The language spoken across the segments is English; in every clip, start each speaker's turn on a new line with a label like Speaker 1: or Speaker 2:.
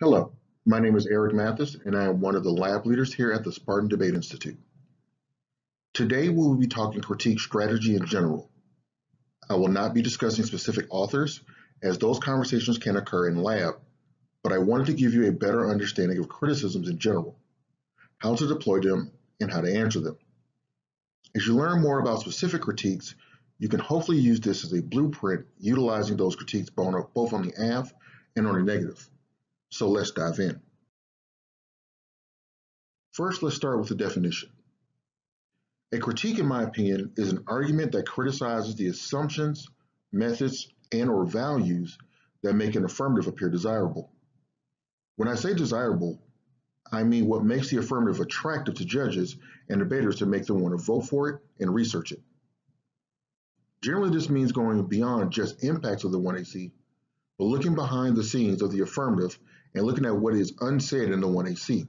Speaker 1: Hello, my name is Erik Mathis, and I am one of the lab leaders here at the Spartan Debate Institute. Today, we will be talking critique strategy in general. I will not be discussing specific authors, as those conversations can occur in lab, but I wanted to give you a better understanding of criticisms in general, how to deploy them, and how to answer them. As you learn more about specific critiques, you can hopefully use this as a blueprint utilizing those critiques both on the aff and on the negative. So let's dive in. First, let's start with the definition. A critique, in my opinion, is an argument that criticizes the assumptions, methods, and or values that make an affirmative appear desirable. When I say desirable, I mean what makes the affirmative attractive to judges and debaters to make them want to vote for it and research it. Generally, this means going beyond just impacts of the 1AC, but looking behind the scenes of the affirmative and looking at what is unsaid in the 1AC.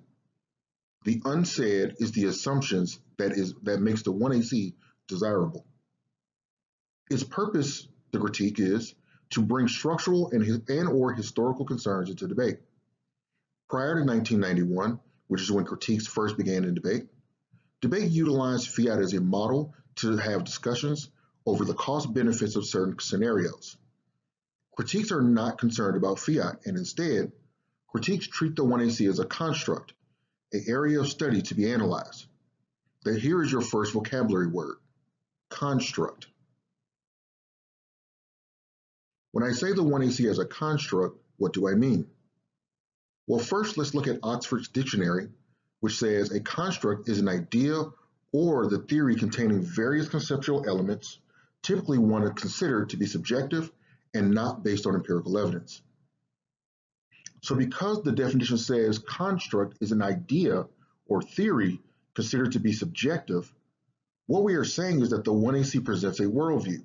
Speaker 1: The unsaid is the assumptions that is that makes the 1AC desirable. Its purpose, the critique is, to bring structural and, and or historical concerns into debate. Prior to 1991, which is when critiques first began in debate, debate utilized fiat as a model to have discussions over the cost benefits of certain scenarios. Critiques are not concerned about fiat, and instead, critiques treat the 1AC as a construct, an area of study to be analyzed. That here is your first vocabulary word, construct. When I say the 1AC as a construct, what do I mean? Well, first, let's look at Oxford's dictionary, which says a construct is an idea or the theory containing various conceptual elements, typically one considered to be subjective and not based on empirical evidence. So because the definition says construct is an idea or theory considered to be subjective, what we are saying is that the 1AC presents a worldview.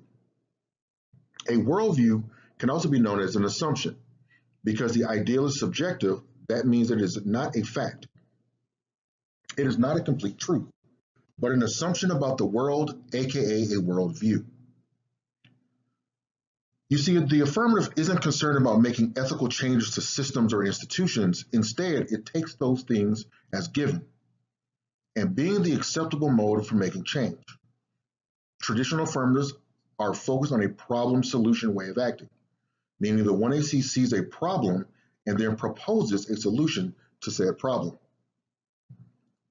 Speaker 1: A worldview can also be known as an assumption. Because the ideal is subjective, that means it is not a fact. It is not a complete truth, but an assumption about the world, aka a worldview. You see, the affirmative isn't concerned about making ethical changes to systems or institutions. Instead, it takes those things as given and being the acceptable mode for making change. Traditional affirmatives are focused on a problem solution way of acting, meaning the 1AC sees a problem and then proposes a solution to said problem.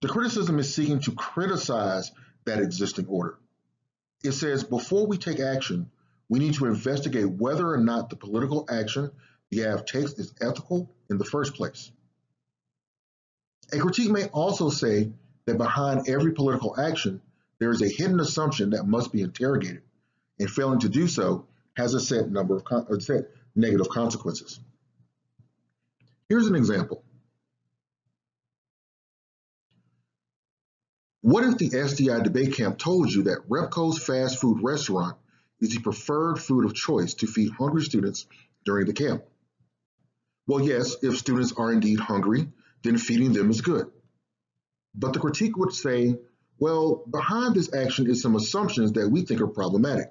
Speaker 1: The criticism is seeking to criticize that existing order. It says before we take action, we need to investigate whether or not the political action the aff takes is ethical in the first place. A critique may also say that behind every political action, there is a hidden assumption that must be interrogated, and failing to do so has a set number of con set negative consequences. Here's an example. What if the SDI debate camp told you that Repco's fast food restaurant is the preferred food of choice to feed hungry students during the camp? Well, yes, if students are indeed hungry, then feeding them is good. But the critique would say, well, behind this action is some assumptions that we think are problematic.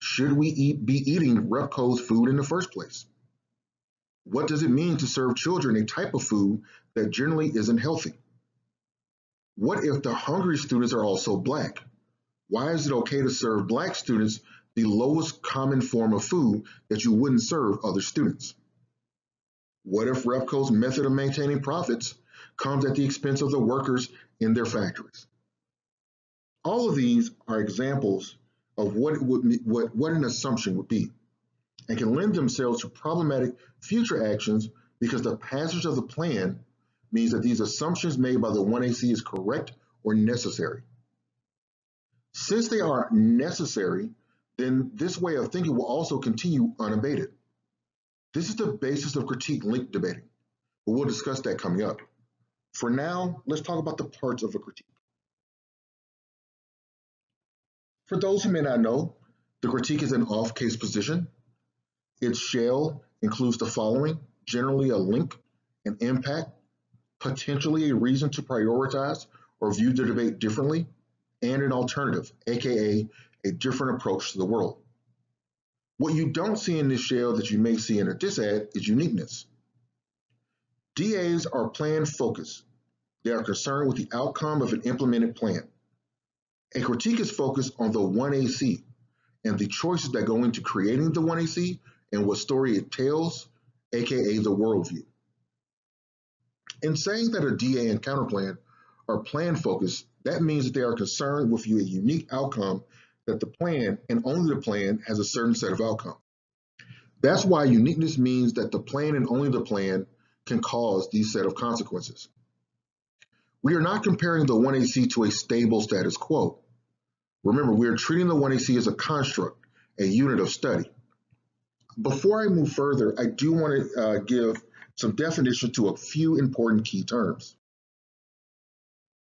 Speaker 1: Should we eat, be eating Repco's food in the first place? What does it mean to serve children a type of food that generally isn't healthy? What if the hungry students are also Black? Why is it okay to serve Black students the lowest common form of food that you wouldn't serve other students? What if Repco's method of maintaining profits comes at the expense of the workers in their factories? All of these are examples of what, would, what, what an assumption would be and can lend themselves to problematic future actions because the passage of the plan means that these assumptions made by the 1AC is correct or necessary. Since they are necessary, then this way of thinking will also continue unabated. This is the basis of critique link debating, but we'll discuss that coming up. For now, let's talk about the parts of a critique. For those who may not know, the critique is an off-case position. Its shell includes the following, generally a link, an impact, potentially a reason to prioritize or view the debate differently, and an alternative, aka a different approach to the world. What you don't see in this shell that you may see in a disad is uniqueness. DAs are plan focused. They are concerned with the outcome of an implemented plan. A critique is focused on the 1AC and the choices that go into creating the 1AC and what story it tells, aka the worldview. In saying that a DA and counterplan are plan focused, that means that they are concerned with you a unique outcome that the plan and only the plan has a certain set of outcomes. That's why uniqueness means that the plan and only the plan can cause these set of consequences. We are not comparing the 1AC to a stable status quo. Remember, we are treating the 1AC as a construct, a unit of study. Before I move further, I do want to uh, give some definition to a few important key terms.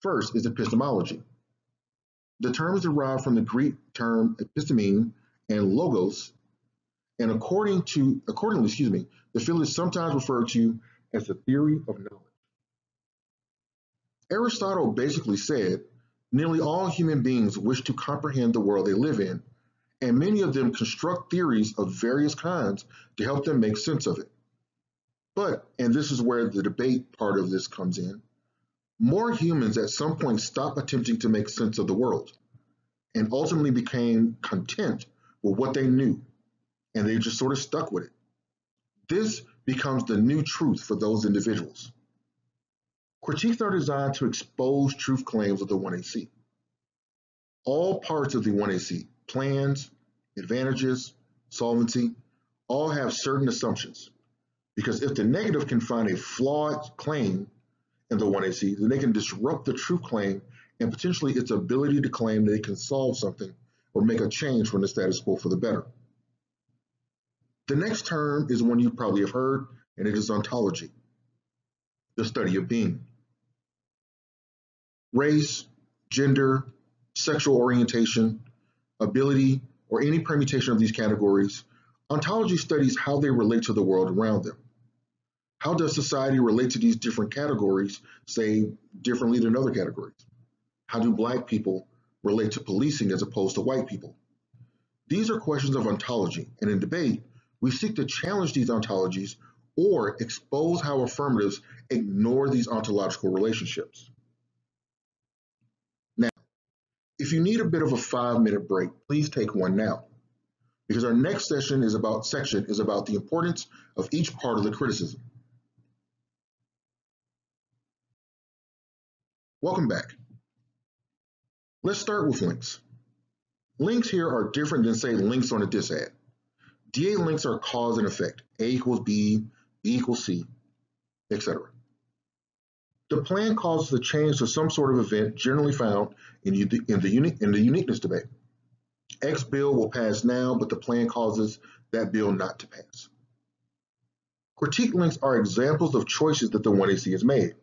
Speaker 1: First is epistemology. The term is derived from the Greek term epistemene and logos, and according to accordingly, excuse me, the field is sometimes referred to as the theory of knowledge. Aristotle basically said nearly all human beings wish to comprehend the world they live in, and many of them construct theories of various kinds to help them make sense of it. But, and this is where the debate part of this comes in, more humans at some point stopped attempting to make sense of the world and ultimately became content with what they knew, and they just sort of stuck with it. This becomes the new truth for those individuals. Critiques are designed to expose truth claims of the 1AC. All parts of the 1AC, plans, advantages, solvency, all have certain assumptions. Because if the negative can find a flawed claim in the 1AC, then they can disrupt the truth claim and potentially its ability to claim they can solve something or make a change from the status quo for the better. The next term is one you probably have heard, and it is ontology, the study of being. Race, gender, sexual orientation, ability, or any permutation of these categories, ontology studies how they relate to the world around them. How does society relate to these different categories, say, differently than other categories? How do Black people relate to policing as opposed to white people? These are questions of ontology, and in debate, we seek to challenge these ontologies or expose how affirmatives ignore these ontological relationships. Now, if you need a bit of a five minute break, please take one now, because our next session is about section is about the importance of each part of the criticism. Welcome back. Let's start with links. Links here are different than say links on a dis ad. DA links are cause and effect. A equals B, B equals C, etc. The plan causes a change to some sort of event generally found in, in, the, uni in the uniqueness debate. X bill will pass now, but the plan causes that bill not to pass. Critique links are examples of choices that the 1AC has made.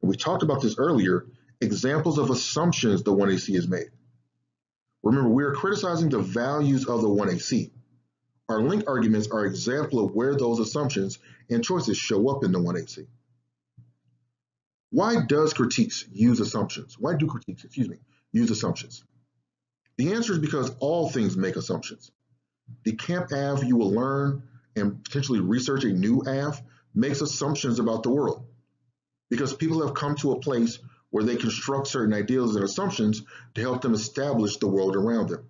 Speaker 1: And we talked about this earlier examples of assumptions the 1AC has made. Remember, we are criticizing the values of the 1AC. Our link arguments are example of where those assumptions and choices show up in the 1AC. Why does critiques use assumptions? Why do critiques, excuse me, use assumptions? The answer is because all things make assumptions. The Camp aff you will learn and potentially research a new aff makes assumptions about the world because people have come to a place where they construct certain ideals and assumptions to help them establish the world around them.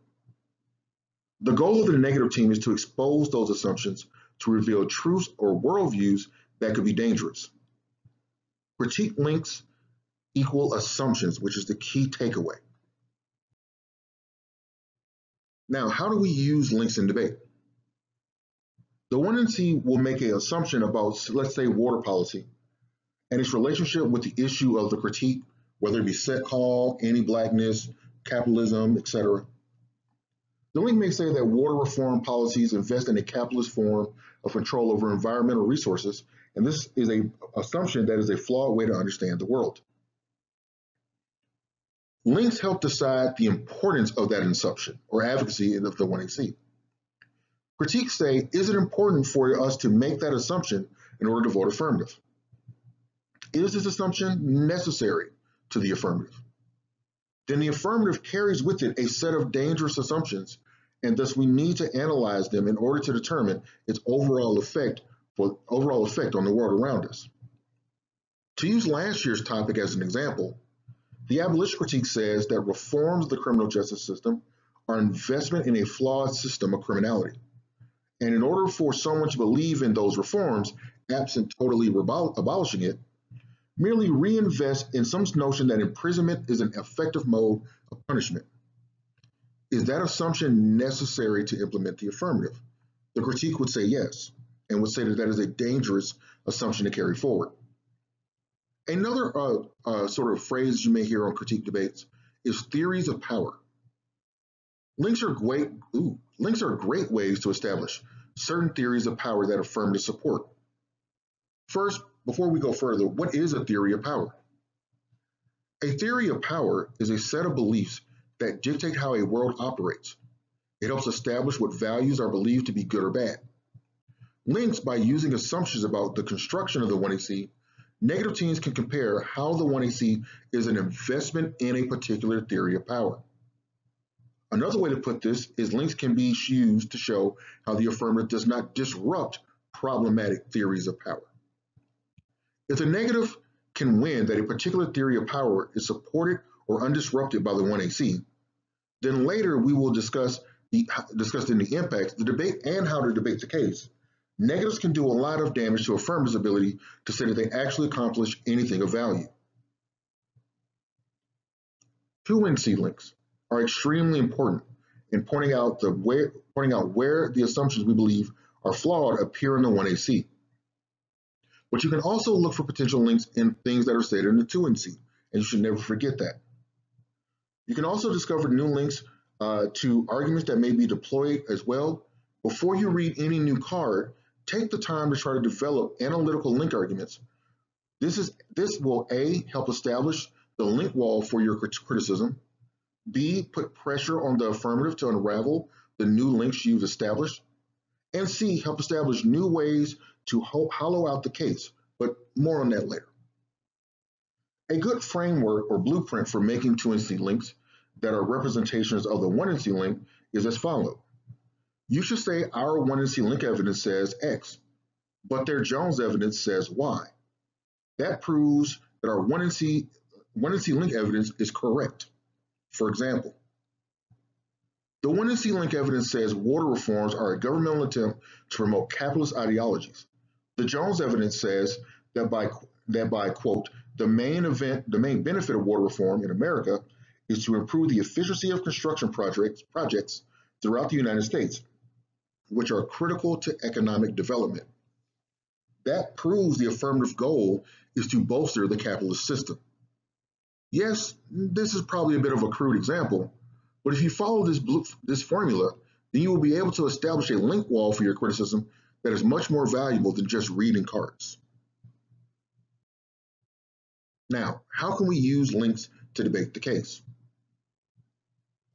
Speaker 1: The goal of the negative team is to expose those assumptions to reveal truths or worldviews that could be dangerous. Critique links equal assumptions, which is the key takeaway. Now, how do we use links in debate? The 1AC will make an assumption about, let's say, water policy and its relationship with the issue of the critique, whether it be set col, anti-blackness, capitalism, etc. The link may say that water reform policies invest in a capitalist form of control over environmental resources, and this is a assumption that is a flawed way to understand the world. Links help decide the importance of that assumption or advocacy of the 1AC. Critiques say, is it important for us to make that assumption in order to vote affirmative? Is this assumption necessary to the affirmative? Then the affirmative carries with it a set of dangerous assumptions, and thus we need to analyze them in order to determine its overall effect for overall effect on the world around us. To use last year's topic as an example, the abolition critique says that reforms of the criminal justice system are investment in a flawed system of criminality. And in order for someone to believe in those reforms, absent totally abolishing it, merely reinvest in some notion that imprisonment is an effective mode of punishment. Is that assumption necessary to implement the affirmative? The critique would say yes, and would say that that is a dangerous assumption to carry forward. Another uh, uh, sort of phrase you may hear on critique debates is theories of power. Links are great. Ooh, links are great ways to establish certain theories of power that affirmative support. First, before we go further, what is a theory of power? A theory of power is a set of beliefs that dictate how a world operates. It helps establish what values are believed to be good or bad. Links, by using assumptions about the construction of the 1AC, negative teams can compare how the 1AC is an investment in a particular theory of power. Another way to put this is links can be used to show how the affirmative does not disrupt problematic theories of power. If the negative can win that a particular theory of power is supported or undisrupted by the 1AC, then later we will discuss the discuss in the impact, the debate, and how to debate the case. Negatives can do a lot of damage to affirmative's ability to say that they actually accomplish anything of value. Two NC links are extremely important in pointing out the where, pointing out where the assumptions we believe are flawed appear in the 1AC. But you can also look for potential links in things that are stated in the 2NC, and you should never forget that. You can also discover new links uh, to arguments that may be deployed as well. Before you read any new card, take the time to try to develop analytical link arguments. This, is, this will A, help establish the link wall for your criticism, B, put pressure on the affirmative to unravel the new links you've established, and C, help establish new ways to hollow out the case, but more on that later. A good framework or blueprint for making 2NC links that are representations of the 1NC link is as follows. You should say our 1NC link evidence says X, but their Jones evidence says Y. That proves that our 1NC, 1NC link evidence is correct. For example, the 1NC link evidence says water reforms are a governmental attempt to promote capitalist ideologies. The Jones evidence says that by, that by quote, the main event, the main benefit of water reform in America is to improve the efficiency of construction projects, projects throughout the United States, which are critical to economic development. That proves the affirmative goal is to bolster the capitalist system. Yes, this is probably a bit of a crude example, but if you follow this, blue, this formula, then you will be able to establish a link wall for your criticism that is much more valuable than just reading cards. Now, how can we use links to debate the case?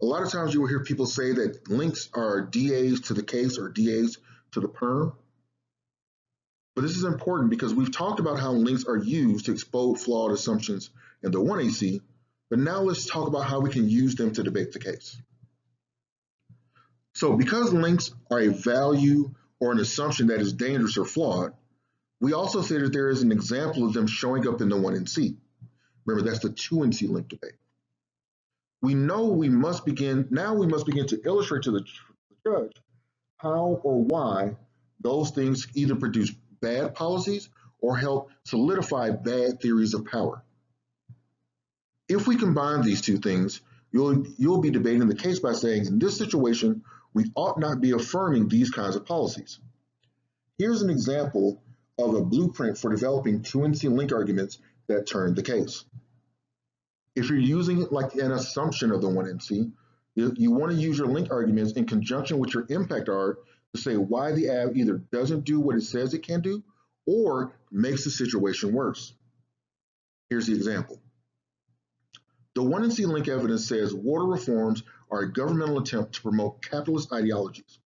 Speaker 1: A lot of times you will hear people say that links are DAs to the case or DAs to the perm. But this is important because we've talked about how links are used to expose flawed assumptions in the 1AC, but now let's talk about how we can use them to debate the case. So because links are a value or an assumption that is dangerous or flawed, we also say that there is an example of them showing up in the 1NC. Remember, that's the 2NC link debate. We know we must begin, now we must begin to illustrate to the judge how or why those things either produce bad policies or help solidify bad theories of power. If we combine these two things, you'll, you'll be debating the case by saying, in this situation, we ought not be affirming these kinds of policies. Here's an example of a blueprint for developing 2NC link arguments that turn the case. If you're using like an assumption of the 1NC, you, you want to use your link arguments in conjunction with your impact art to say why the app either doesn't do what it says it can do or makes the situation worse. Here's the example. The 1NC link evidence says water reforms are a governmental attempt to promote capitalist ideologies.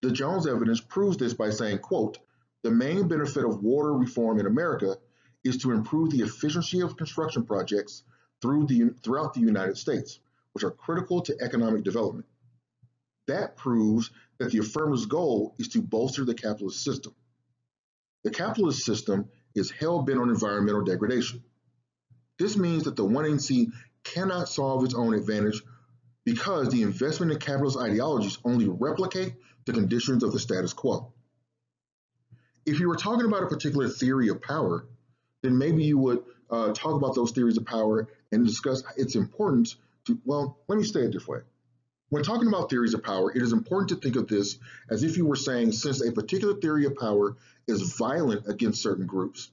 Speaker 1: The Jones evidence proves this by saying, quote, the main benefit of water reform in America is to improve the efficiency of construction projects through the, throughout the United States, which are critical to economic development. That proves that the affirmative's goal is to bolster the capitalist system. The capitalist system is hell-bent on environmental degradation. This means that the 1NC cannot solve its own advantage because the investment in capitalist ideologies only replicate the conditions of the status quo. If you were talking about a particular theory of power, then maybe you would uh, talk about those theories of power and discuss its importance to, well, let me say it this way. When talking about theories of power, it is important to think of this as if you were saying since a particular theory of power is violent against certain groups,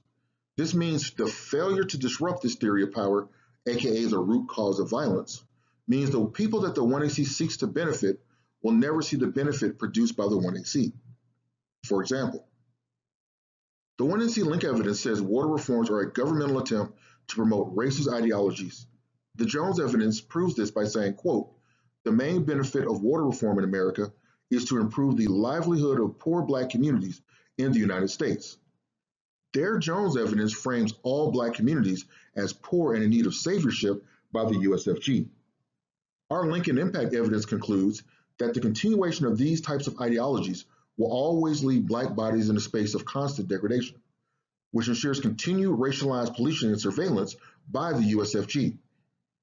Speaker 1: this means the failure to disrupt this theory of power, aka the root cause of violence, means the people that the 1AC seeks to benefit will never see the benefit produced by the 1AC. For example, the 1AC link evidence says water reforms are a governmental attempt to promote racist ideologies. The Jones evidence proves this by saying, quote, the main benefit of water reform in America is to improve the livelihood of poor Black communities in the United States. Their Jones evidence frames all Black communities as poor and in need of saviorship by the USFG. Our link and Impact evidence concludes that the continuation of these types of ideologies will always leave Black bodies in a space of constant degradation, which ensures continued racialized policing and surveillance by the USFG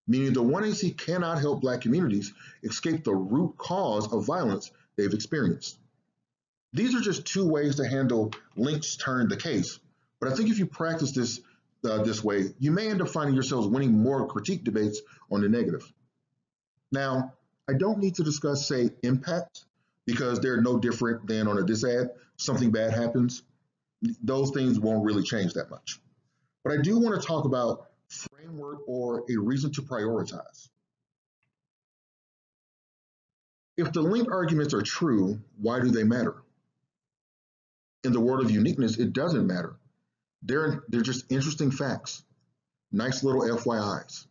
Speaker 1: meaning the 1AC cannot help Black communities escape the root cause of violence they've experienced. These are just two ways to handle links turn the case, but I think if you practice this uh, this way, you may end up finding yourselves winning more critique debates on the negative. Now, I don't need to discuss, say, impact, because they're no different than on a disad. Something bad happens, those things won't really change that much. But I do want to talk about framework or a reason to prioritize. If the link arguments are true, why do they matter? In the world of uniqueness, it doesn't matter. They're, they're just interesting facts, nice little FYIs.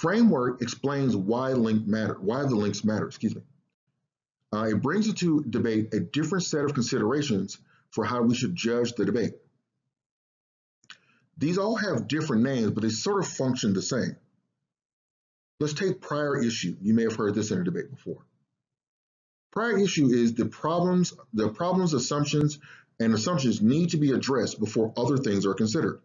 Speaker 1: Framework explains why link matter, why the links matter, excuse me. Uh, it brings into debate a different set of considerations for how we should judge the debate. These all have different names, but they sort of function the same. Let's take prior issue. You may have heard this in a debate before. Prior issue is the problems, the problems, assumptions, and assumptions need to be addressed before other things are considered.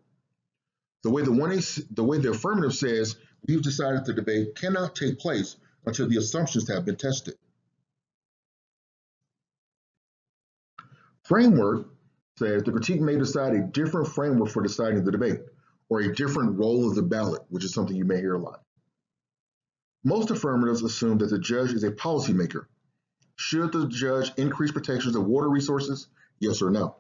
Speaker 1: The way the one the way the affirmative says we've decided the debate cannot take place until the assumptions have been tested. Framework says the critique may decide a different framework for deciding the debate or a different role of the ballot, which is something you may hear a lot. Most affirmatives assume that the judge is a policymaker. Should the judge increase protections of water resources? Yes or no?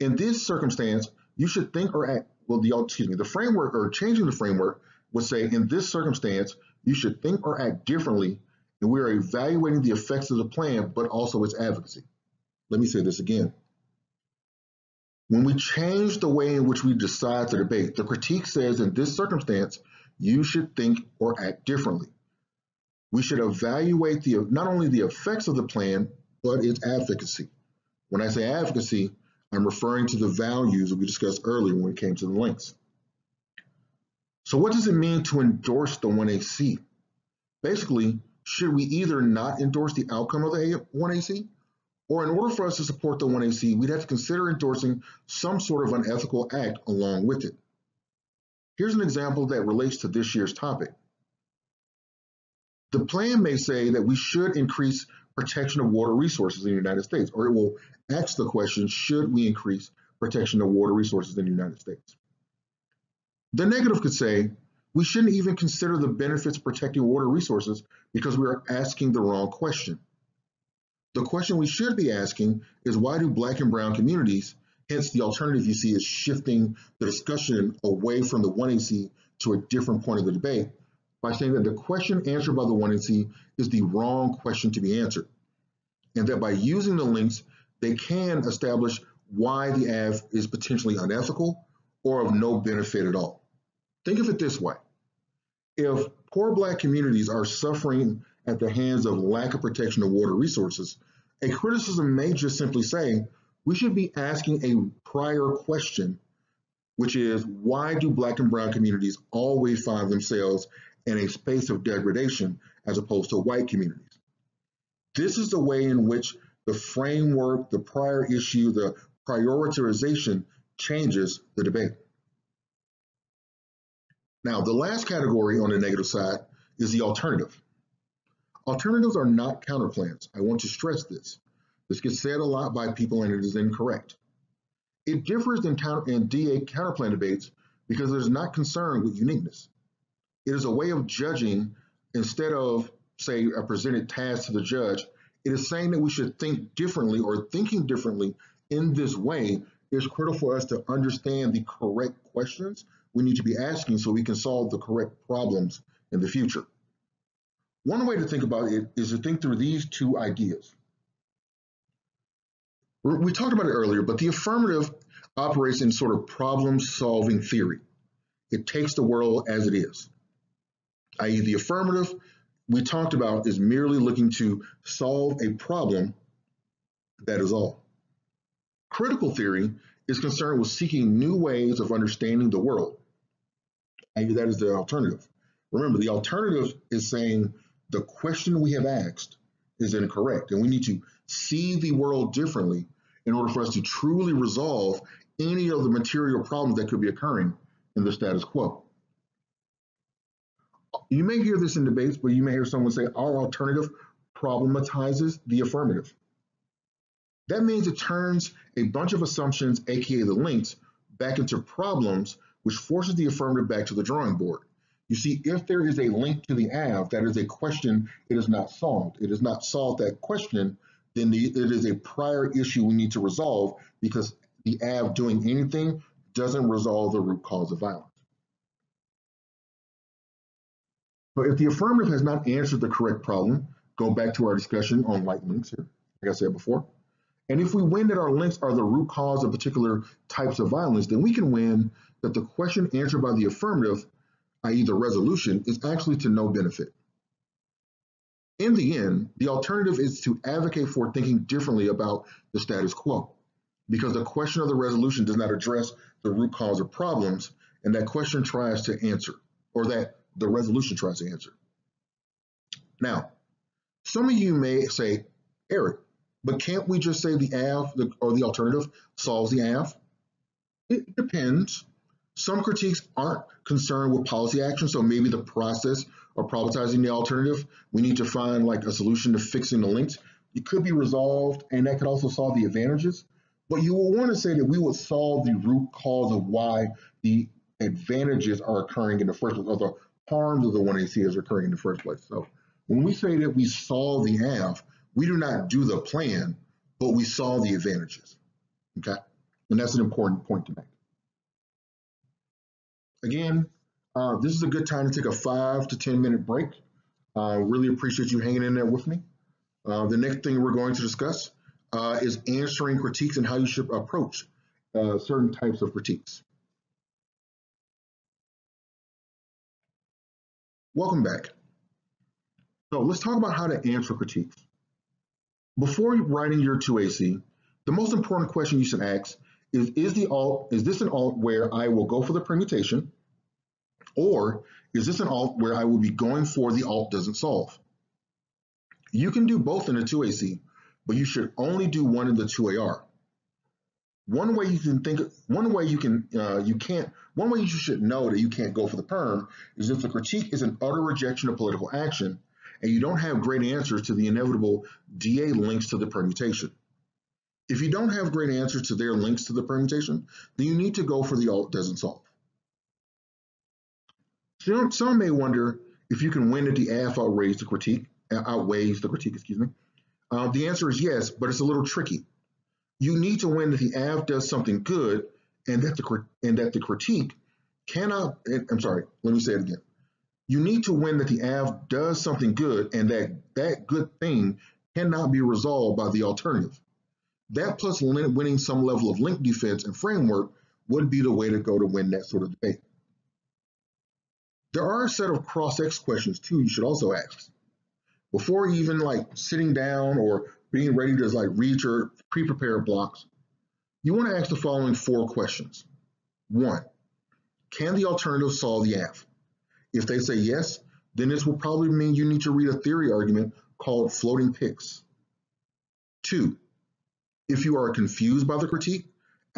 Speaker 1: In this circumstance, you should think or act, well, the, excuse me, the framework or changing the framework would say in this circumstance, you should think or act differently and we are evaluating the effects of the plan, but also its advocacy. Let me say this again. When we change the way in which we decide to debate, the critique says in this circumstance, you should think or act differently. We should evaluate the not only the effects of the plan, but its advocacy. When I say advocacy, I'm referring to the values that we discussed earlier when it came to the links. So what does it mean to endorse the 1AC? Basically, should we either not endorse the outcome of the 1AC or in order for us to support the 1AC, we'd have to consider endorsing some sort of unethical act along with it. Here's an example that relates to this year's topic. The plan may say that we should increase protection of water resources in the United States, or it will ask the question, should we increase protection of water resources in the United States? The negative could say, we shouldn't even consider the benefits protecting water resources because we are asking the wrong question. The question we should be asking is why do black and brown communities, hence the alternative you see is shifting the discussion away from the 1AC to a different point of the debate by saying that the question answered by the 1AC is the wrong question to be answered. And that by using the links, they can establish why the aff is potentially unethical or of no benefit at all. Think of it this way. If poor black communities are suffering at the hands of lack of protection of water resources, a criticism may just simply say, we should be asking a prior question, which is why do black and brown communities always find themselves in a space of degradation as opposed to white communities? This is the way in which the framework, the prior issue, the prioritization changes the debate. Now, the last category on the negative side is the alternative. Alternatives are not counterplans. I want to stress this. This gets said a lot by people and it is incorrect. It differs in, counter, in DA counterplan debates because it is not concerned with uniqueness. It is a way of judging instead of, say, a presented task to the judge. It is saying that we should think differently or thinking differently in this way is critical for us to understand the correct questions we need to be asking so we can solve the correct problems in the future. One way to think about it is to think through these two ideas. We talked about it earlier, but the affirmative operates in sort of problem solving theory. It takes the world as it is, i.e., the affirmative we talked about is merely looking to solve a problem, that is all. Critical theory is concerned with seeking new ways of understanding the world, and that is the alternative. Remember, the alternative is saying the question we have asked is incorrect, and we need to see the world differently in order for us to truly resolve any of the material problems that could be occurring in the status quo. You may hear this in debates, but you may hear someone say our alternative problematizes the affirmative. That means it turns a bunch of assumptions, aka the links, back into problems, which forces the affirmative back to the drawing board. You see, if there is a link to the aff, that is a question it is not solved. It is not solved that question, then the, it is a prior issue we need to resolve because the aff doing anything doesn't resolve the root cause of violence. So if the affirmative has not answered the correct problem, go back to our discussion on light links here, like I said before. And if we win that our links are the root cause of particular types of violence, then we can win that the question answered by the affirmative i.e. the resolution, is actually to no benefit. In the end, the alternative is to advocate for thinking differently about the status quo, because the question of the resolution does not address the root cause of problems, and that question tries to answer, or that the resolution tries to answer. Now, some of you may say, Erik, but can't we just say the aff or the alternative solves the aff? It depends. Some critiques aren't concerned with policy action, so maybe the process of problematizing the alternative, we need to find like a solution to fixing the links. It could be resolved, and that could also solve the advantages. But you will want to say that we would solve the root cause of why the advantages are occurring in the first place, or the harms of the one AC is occurring in the first place. So when we say that we solve the aff, we do not do the plan, but we saw the advantages. Okay? And that's an important point to make. Again, uh, this is a good time to take a five to 10 minute break. I uh, really appreciate you hanging in there with me. Uh, the next thing we're going to discuss uh, is answering critiques and how you should approach uh, certain types of critiques. Welcome back. So let's talk about how to answer critiques. Before writing your 2AC, the most important question you should ask is, is the alt, is this an alt where I will go for the permutation or is this an alt where I will be going for the alt doesn't solve? You can do both in a 2AC, but you should only do one in the 2AR. One way you can think, one way you can, uh, you can't, one way you should know that you can't go for the perm is if the critique is an utter rejection of political action and you don't have great answers to the inevitable DA links to the permutation. If you don't have great answers to their links to the permutation, then you need to go for the alt doesn't solve. Some, some may wonder if you can win at the AF outweighs the critique, uh, outweighs the critique, excuse me. Uh, the answer is yes, but it's a little tricky. You need to win that the AF does something good and that the and that the critique cannot. I'm sorry. Let me say it again. You need to win that the aff does something good and that that good thing cannot be resolved by the alternative. That plus winning some level of link defense and framework would be the way to go to win that sort of debate. There are a set of cross-X questions too you should also ask. Before even like sitting down or being ready to like read your pre-prepared blocks, you want to ask the following four questions. One, can the alternative solve the AF? If they say yes, then this will probably mean you need to read a theory argument called floating PIKs. Two, if you are confused by the critique,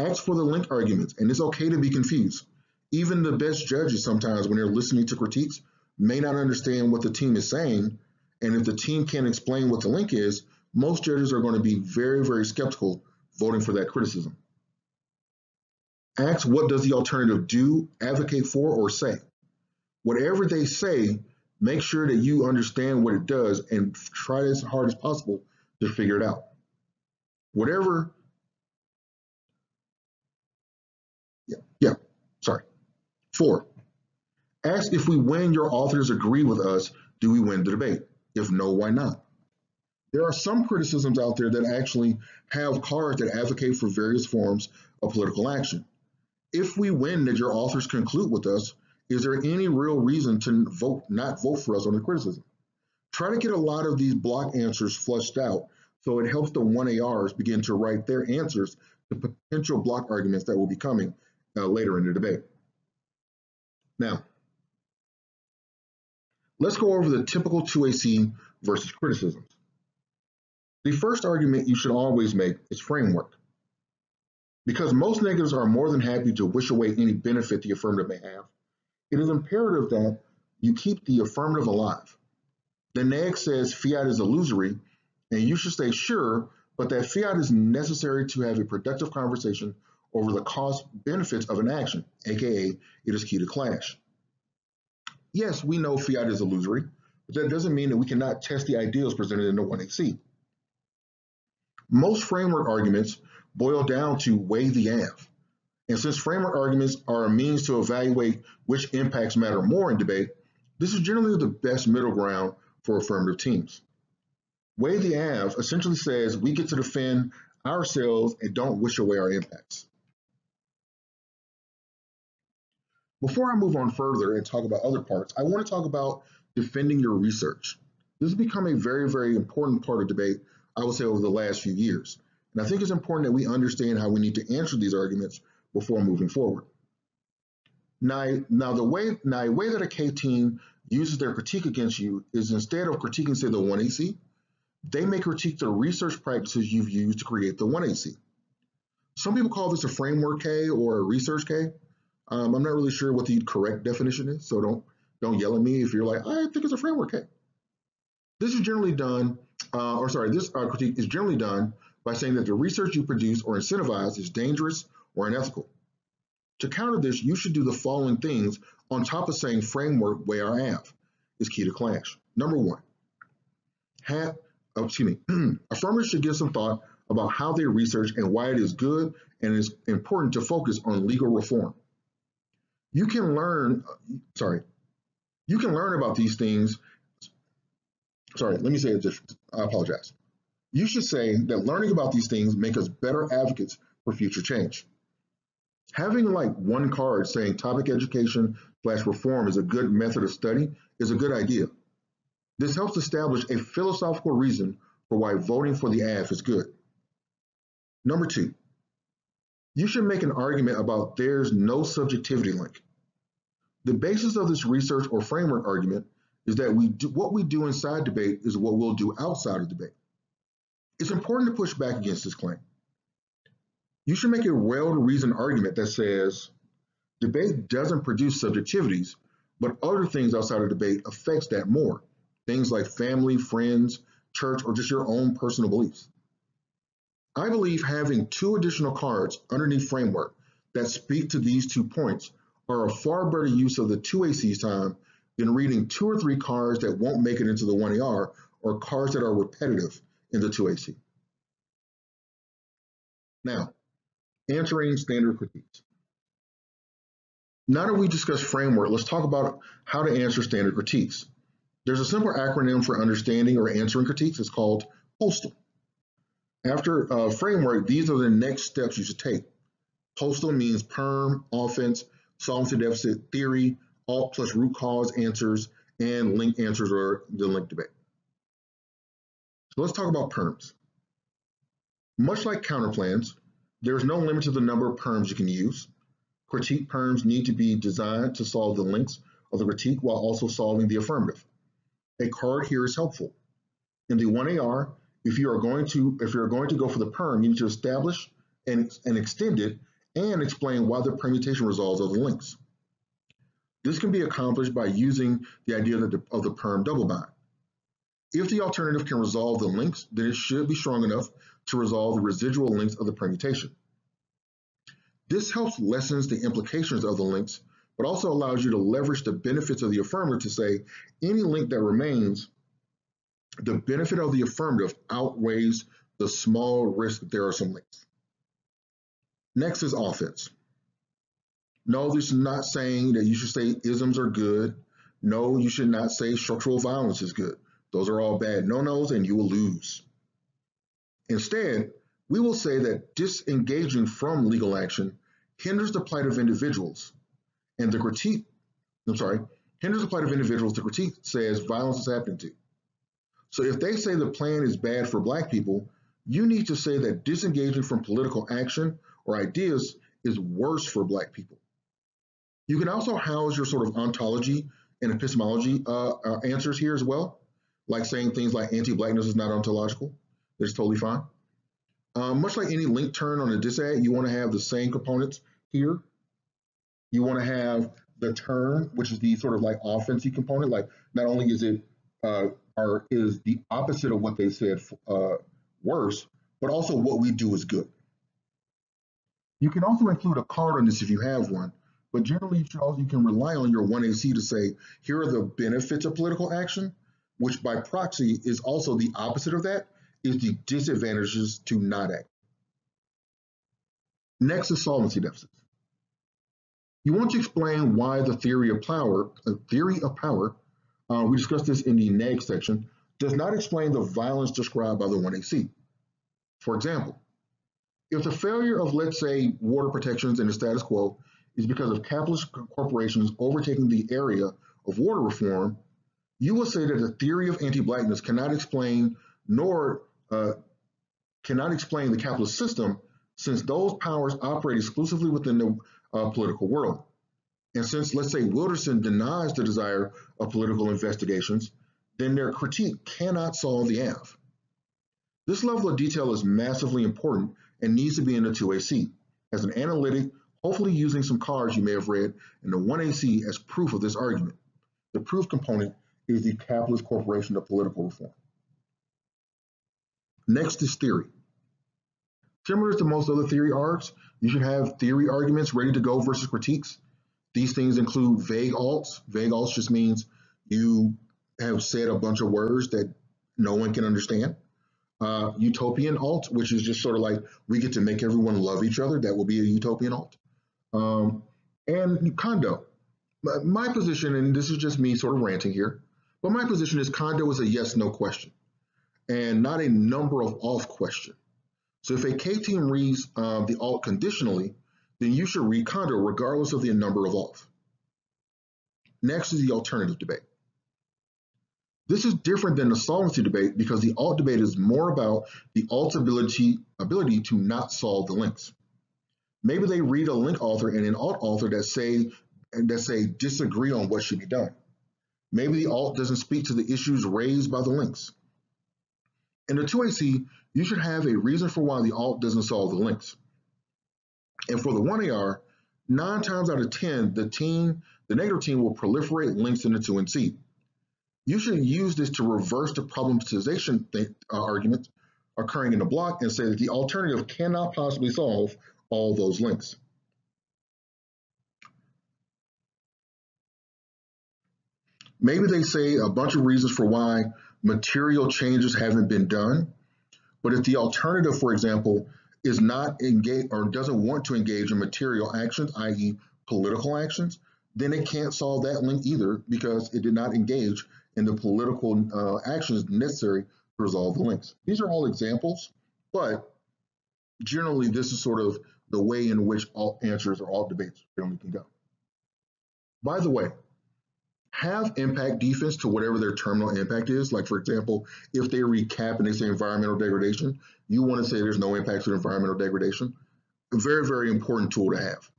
Speaker 1: Ask for the link arguments, and it's okay to be confused. Even the best judges sometimes, when they're listening to critiques, may not understand what the team is saying. And if the team can't explain what the link is, most judges are going to be very, very skeptical voting for that criticism. Ask what does the alternative do, advocate for, or say. Whatever they say, make sure that you understand what it does and try as hard as possible to figure it out. Whatever, yeah, yeah, sorry. Four, ask if we win, your authors agree with us, do we win the debate? If no, why not? There are some criticisms out there that actually have cards that advocate for various forms of political action. If we win that your authors conclude with us, is there any real reason to vote not vote for us on the criticism? Try to get a lot of these block answers flushed out so it helps the 1ARs begin to write their answers to potential block arguments that will be coming uh, later in the debate. Now, let's go over the typical 2AC versus criticisms. The first argument you should always make is framework. Because most negatives are more than happy to wish away any benefit the affirmative may have, it is imperative that you keep the affirmative alive. The neg says fiat is illusory, and you should stay sure, but that fiat is necessary to have a productive conversation over the cost benefits of an action, aka it is key to clash. Yes, we know fiat is illusory, but that doesn't mean that we cannot test the ideals presented in the 1AC. Most framework arguments boil down to weigh the aff. And since framework arguments are a means to evaluate which impacts matter more in debate, this is generally the best middle ground for affirmative teams. Weigh the aff essentially says we get to defend ourselves and don't wish away our impacts. Before I move on further and talk about other parts, I want to talk about defending your research. This has become a very, very important part of debate, I would say, over the last few years. And I think it's important that we understand how we need to answer these arguments before moving forward. Now, now the way now a way that a K team uses their critique against you is instead of critiquing, say, the 1AC, they may critique the research practices you've used to create the 1AC. Some people call this a framework K or a research K. Um, I'm not really sure what the correct definition is, so don't don't yell at me if you're like, I think it's a framework K. This is generally done, uh, or sorry, this uh, critique is generally done by saying that the research you produce or incentivize is dangerous or unethical. To counter this, you should do the following things on top of saying framework weigh our aff is key to clash. Number one, have, oh, excuse me, affirmers should give some thought about how they research and why it is good and is important to focus on legal reform. You can learn, uh, sorry, you can learn about these things. Sorry, let me say it different. I apologize. You should say that learning about these things make us better advocates for future change. Having like one card saying topic education slash reform is a good method of study is a good idea. This helps establish a philosophical reason for why voting for the AF is good. Number two, you should make an argument about there's no subjectivity link. The basis of this research or framework argument is that we do, what we do inside debate is what we'll do outside of debate. It's important to push back against this claim. You should make a well-reasoned argument that says debate doesn't produce subjectivities, but other things outside of debate affects that more. Things like family, friends, church, or just your own personal beliefs. I believe having two additional cards underneath framework that speak to these two points are a far better use of the 2AC's time than reading two or three cards that won't make it into the 1AR or cards that are repetitive in the 2AC. Now, answering standard critiques. Now that we discussed framework, let's talk about how to answer standard critiques. There's a simple acronym for understanding or answering critiques. It's called POSTAL. After framework, these are the next steps you should take. Postal means perm, offense, solvency deficit theory, alt plus root cause answers, and link answers or the link debate. So let's talk about perms. Much like counterplans, there is no limit to the number of perms you can use. Critique perms need to be designed to solve the links of the critique while also solving the affirmative. A card here is helpful. In the 1AR, if you are going to if you're going to go for the perm, you need to establish and, and extend it and explain why the permutation resolves of the links. This can be accomplished by using the idea of the, of the perm double bind. If the alternative can resolve the links, then it should be strong enough to resolve the residual links of the permutation. This helps lessens the implications of the links, but also allows you to leverage the benefits of the affirmative to say any link that remains, the benefit of the affirmative outweighs the small risk that there are some links. Next is offense. No, this is not saying that you should say isms are good. No, you should not say structural violence is good. Those are all bad no-nos and you will lose. Instead, we will say that disengaging from legal action hinders the plight of individuals. And the critique, I'm sorry, hinders the plight of individuals the critique says violence is happening to. So if they say the plan is bad for black people, you need to say that disengaging from political action or ideas is worse for black people. You can also house your sort of ontology and epistemology uh, uh, answers here as well, like saying things like anti-blackness is not ontological. That's totally fine. Um, much like any link turn on a disad, you want to have the same components here. You want to have the turn, which is the sort of like offensive component. Like not only is it uh, or is the opposite of what they said uh, worse, but also what we do is good. You can also include a card on this if you have one, but generally you, also, you can rely on your 1AC to say, here are the benefits of political action, which by proxy is also the opposite of that, is the disadvantages to not act. Next is solvency deficits. You want to explain why the theory of power, a theory of power, uh, we discussed this in the neg section, does not explain the violence described by the 1AC. For example, if the failure of, let's say, water protections in the status quo is because of capitalist corporations overtaking the area of water reform, you will say that the theory of anti-blackness cannot explain nor uh, cannot explain the capitalist system since those powers operate exclusively within the uh, political world. And since, let's say, Wilderson denies the desire of political investigations, then their critique cannot solve the aff. This level of detail is massively important and needs to be in the 2AC as an analytic, hopefully using some cards you may have read in the 1AC as proof of this argument. The proof component is the capitalist corporation of political reform. Next is theory. Similar to most other theory args, you should have theory arguments ready to go versus critiques. These things include vague alts. Vague alts just means you have said a bunch of words that no one can understand uh, utopian alt, which is just sort of like we get to make everyone love each other. That will be a utopian alt. Um, and condo. My position, and this is just me sort of ranting here, but my position is condo is a yes no question and not a number of off question. So if a K team reads um, the alt conditionally, then you should read regardless of the number of off. Next is the alternative debate. This is different than the solvency debate because the alt debate is more about the alt's ability, ability to not solve the links. Maybe they read a link author and an alt author that say that say disagree on what should be done. Maybe the alt doesn't speak to the issues raised by the links. In the 2AC, you should have a reason for why the alt doesn't solve the links. And for the 1AR, nine times out of 10, the team, the negative team will proliferate links in the 2NC. You should use this to reverse the problematization uh, argument occurring in the block and say that the alternative cannot possibly solve all those links. Maybe they say a bunch of reasons for why material changes haven't been done, but if the alternative, for example, is not engaged or doesn't want to engage in material actions, i.e. political actions, then it can't solve that link either because it did not engage in the political uh, actions necessary to resolve the links. These are all examples, but generally this is sort of the way in which all answers or all debates generally can go. By the way, have impact defense to whatever their terminal impact is. Like for example, if they recap and they say environmental degradation, you want to say there's no impact to environmental degradation. A very, very important tool to have.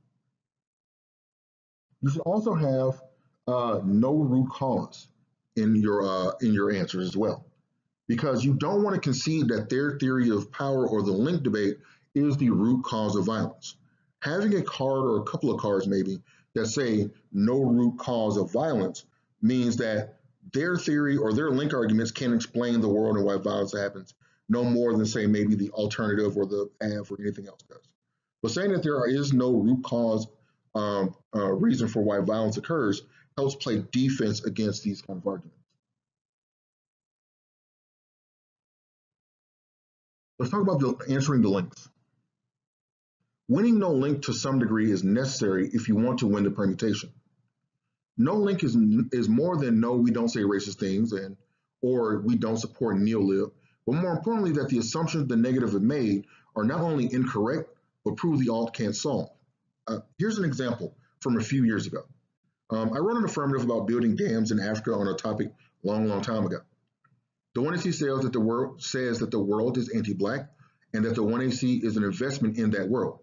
Speaker 1: You should also have uh, no root cause in your uh, in your answers as well, because you don't want to concede that their theory of power or the link debate is the root cause of violence. Having a card or a couple of cards maybe that say no root cause of violence means that their theory or their link arguments can't explain the world and why violence happens no more than say maybe the alternative or the aff or anything else does. But saying that there is no root cause um, uh, reason for why violence occurs helps play defense against these kind of arguments. Let's talk about the, answering the links. Winning no link to some degree is necessary if you want to win the permutation. No link is, is more than no, we don't say racist things and or we don't support neolib, but more importantly that the assumptions the negative have made are not only incorrect, but prove the alt can't solve. Uh, here's an example from a few years ago. Um, I wrote an affirmative about building dams in Africa on a topic long, long time ago. The 1AC says that the world says that the world is anti-black and that the 1AC is an investment in that world.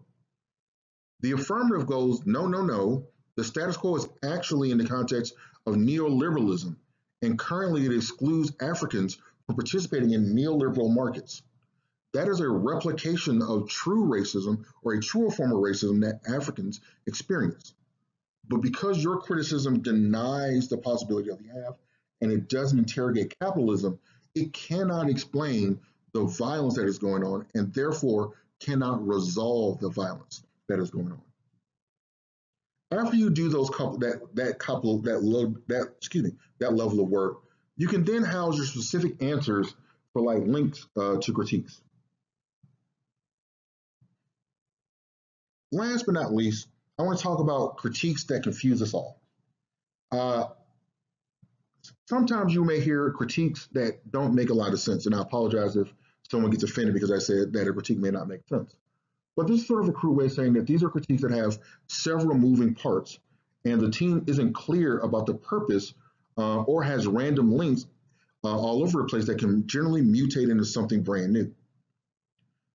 Speaker 1: The affirmative goes, no, no, no. The status quo is actually in the context of neoliberalism, and currently it excludes Africans from participating in neoliberal markets. That is a replication of true racism or a truer form of racism that Africans experience. But because your criticism denies the possibility of the have and it doesn't interrogate capitalism, it cannot explain the violence that is going on and therefore cannot resolve the violence that is going on. After you do those couple that that couple that load that excuse me that level of work, you can then house your specific answers for like links uh, to critiques. Last but not least, I want to talk about critiques that confuse us all. Uh, sometimes you may hear critiques that don't make a lot of sense, and I apologize if someone gets offended because I said that a critique may not make sense. But this is sort of a crude way of saying that these are critiques that have several moving parts, and the team isn't clear about the purpose uh, or has random links uh, all over the place that can generally mutate into something brand new.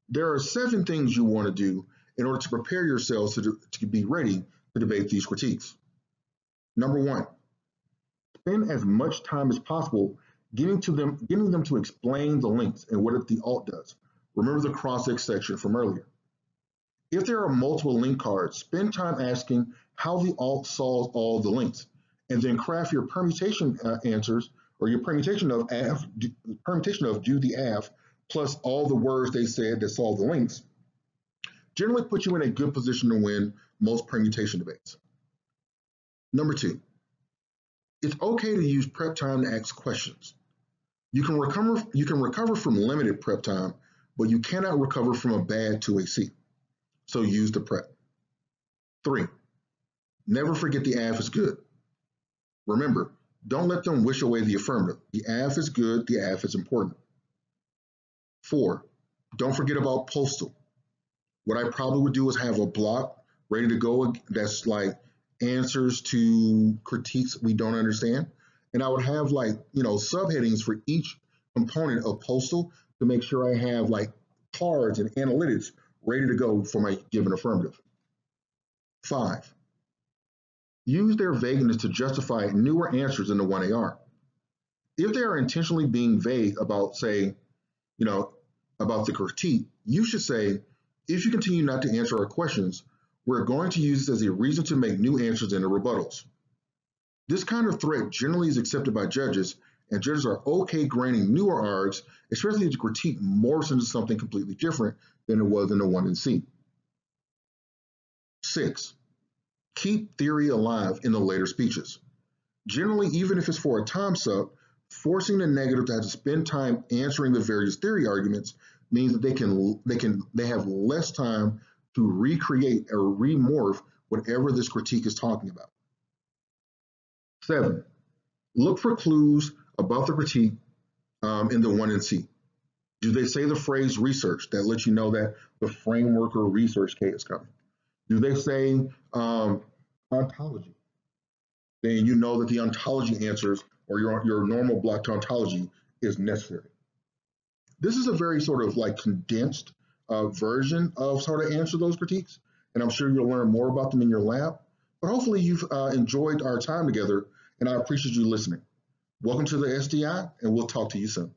Speaker 1: There are seven things you want to do in order to prepare yourselves to, do, to be ready to debate these critiques. Number one, spend as much time as possible getting to them, getting them to explain the links and what the alt does. Remember the cross-ex section from earlier. If there are multiple link cards, spend time asking how the alt solves all the links, and then craft your permutation uh, answers or your permutation of aff, permutation of do the aff plus all the words they said that solve the links generally put you in a good position to win most permutation debates. Number two, it's okay to use prep time to ask questions. You can recover, you can recover from limited prep time, but you cannot recover from a bad 2AC. So use the prep. Three, never forget the aff is good. Remember, don't let them wish away the affirmative. The aff is good, the aff is important. Four, don't forget about postal. What I probably would do is have a block ready to go that's like answers to critiques we don't understand. And I would have like, you know, subheadings for each component of Postal to make sure I have like cards and analytics ready to go for my given affirmative. Five, use their vagueness to justify newer answers in the 1AR. If they are intentionally being vague about, say, you know, about the critique, you should say, if you continue not to answer our questions, we're going to use this as a reason to make new answers in the rebuttals. This kind of threat generally is accepted by judges, and judges are okay granting newer args, especially if to critique morphs into something completely different than it was in the 1NC. Six, keep theory alive in the later speeches. Generally, even if it's for a time suck, forcing the negative to have to spend time answering the various theory arguments means that they can they can they have less time to recreate or remorph whatever this critique is talking about. Seven, look for clues about the critique um, in the 1NC. Do they say the phrase research that lets you know that the framework or research case is coming? Do they say um, ontology? Then you know that the ontology answers or your, your normal block to ontology is necessary. This is a very sort of like condensed uh, version of sort of answer those critiques, and I'm sure you'll learn more about them in your lab. But hopefully you've uh, enjoyed our time together, and I appreciate you listening. Welcome to the SDI, and we'll talk to you soon.